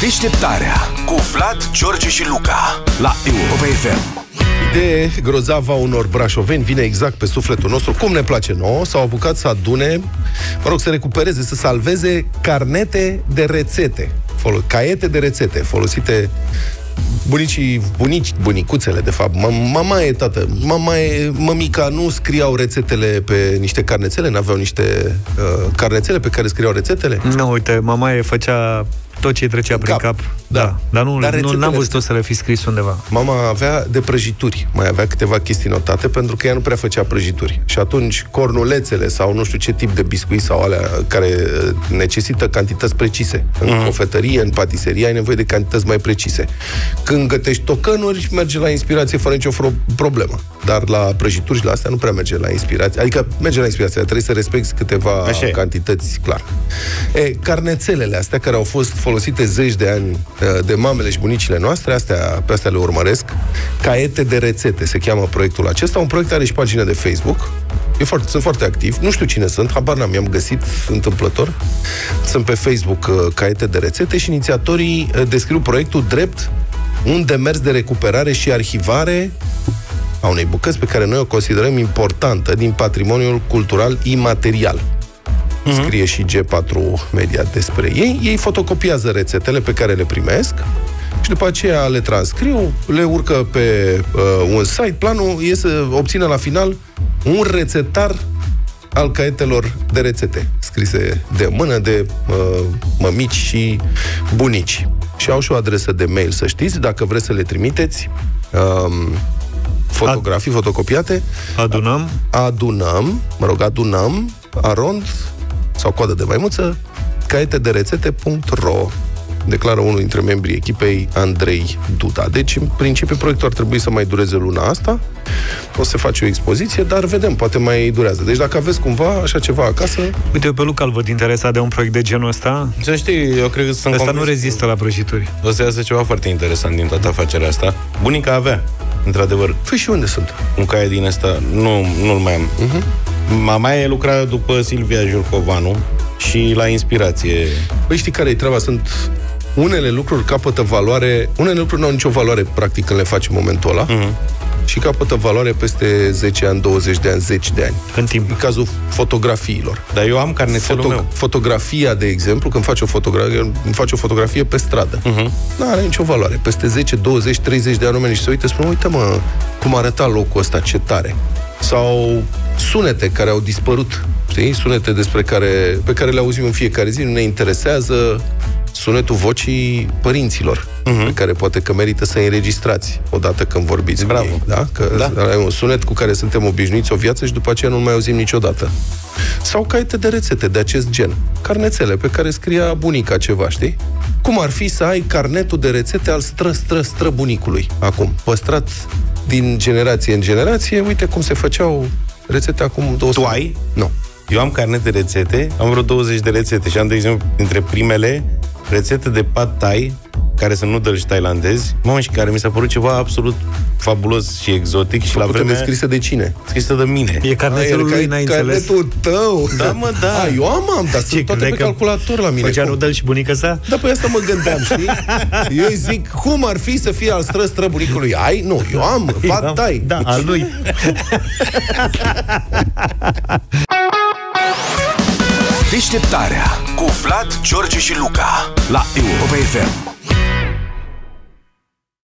Deșteptarea cu Vlad, George și Luca la Europa FM. Idee grozavă a unor brașoveni vine exact pe sufletul nostru, cum ne place nouă, s-au apucat să adune, mă rog, să recupereze, să salveze carnete de rețete, folo- caiete de rețete folosite bunicii, bunici, bunicuțele, de fapt, mama e tată, mama e mămica, nu scriau rețetele pe niște carnețele, n-aveau niște uh, carnețele pe care scriau rețetele? Nu, uite, mama e făcea tot ce trecea prin cap. cap. Da. da. Dar nu, Dar nu n-am văzut să le fi scris undeva. Mama avea de prăjituri, mai avea câteva chestii notate, pentru că ea nu prea făcea prăjituri. Și atunci cornulețele sau nu știu ce tip de biscuit sau alea care uh, necesită cantități precise. În uh-huh. cofetărie, în patiserie, ai nevoie de cantități mai precise. Când gătești tocănuri, merge la inspirație fără nicio problemă. Dar la prăjituri și la astea nu prea merge la inspirație. Adică merge la inspirație, trebuie să respecti câteva Așa cantități, clar. E, carnețelele astea care au fost folosite zeci de ani uh, de mamele și bunicile noastre, astea, pe astea le urmăresc. Caiete de rețete se cheamă proiectul acesta. Un proiect are și pagină de Facebook. E foarte, sunt foarte activ. Nu știu cine sunt, habar n-am, i-am găsit întâmplător. Sunt pe Facebook uh, caiete de rețete și inițiatorii uh, descriu proiectul drept un demers de recuperare și arhivare a unei bucăți pe care noi o considerăm importantă din patrimoniul cultural imaterial. Uh-huh. Scrie și G4 Media despre ei. Ei fotocopiază rețetele pe care le primesc și după aceea le transcriu, le urcă pe uh, un site. Planul e să obțină la final un rețetar al caietelor de rețete, scrise de mână de uh, mămici și bunici. Și au și o adresă de mail, să știți, dacă vreți să le trimiteți. Uh, fotografii fotocopiate. Adunăm. Adunăm, mă rog, adunăm, arond sau coadă de maimuță, caiete de rețete.ro declară unul dintre membrii echipei, Andrei Duda. Deci, în principiu, proiectul ar trebui să mai dureze luna asta. O să face o expoziție, dar vedem, poate mai durează. Deci, dacă aveți cumva așa ceva acasă... Uite, eu pe Luca îl văd interesat de un proiect de genul ăsta. Să știi, eu cred că sunt Asta nu rezistă la prăjituri. O să iasă ceva foarte interesant din toată afacerea asta. Bunica avea, într-adevăr. Păi și unde sunt? Un caiet din asta, nu, nu-l mai am. Uh-huh. Mama e lucra după Silvia Jurcovanu și la inspirație. Păi știi care e treaba? Sunt unele lucruri capătă valoare, unele lucruri nu au nicio valoare practic când le faci în momentul ăla uh-huh. și capătă valoare peste 10 ani, 20 de ani, 10 de ani. În timp. În cazul fotografiilor. Dar eu am carnetelul Foto- meu. Fotografia, de exemplu, când faci o fotografie, îmi faci o fotografie pe stradă. Uh-huh. Nu are nicio valoare. Peste 10, 20, 30 de ani oamenii și se uită spun, uite mă, cum arăta locul ăsta, ce tare. Sau sunete care au dispărut, știi? Sunete despre care, pe care le auzim în fiecare zi, nu ne interesează, sunetul vocii părinților, uh-huh. pe care poate că merită să înregistrați odată când vorbiți Bravo. cu ei. Da? Că da. ai un sunet cu care suntem obișnuiți o viață și după aceea nu mai auzim niciodată. Sau caiete de rețete de acest gen. Carnețele pe care scria bunica ceva, știi? Cum ar fi să ai carnetul de rețete al stră, stră, stră bunicului acum, păstrat din generație în generație. Uite cum se făceau rețete acum 200 Tu ai? Nu. Eu am carnet de rețete, am vreo 20 de rețete și am, de exemplu, dintre primele rețete de pad thai, care sunt noodles tailandezi, mă, și care mi s-a părut ceva absolut fabulos și exotic și la vreme scrisă de cine? Scrisă de mine. E carnetul lui, n-ai înțeles? tău. Da, mă, da. A, eu am, am, dar sunt toate pe calculator la mine. Făcea noodle și bunica sa? Da, păi asta mă gândeam, știi? Eu zic, cum ar fi să fie al stră stră bunicului? Ai? Nu, eu am, pad thai. Da, al lui. Deșteptarea cu Vlad, George și Luca la Europa FM.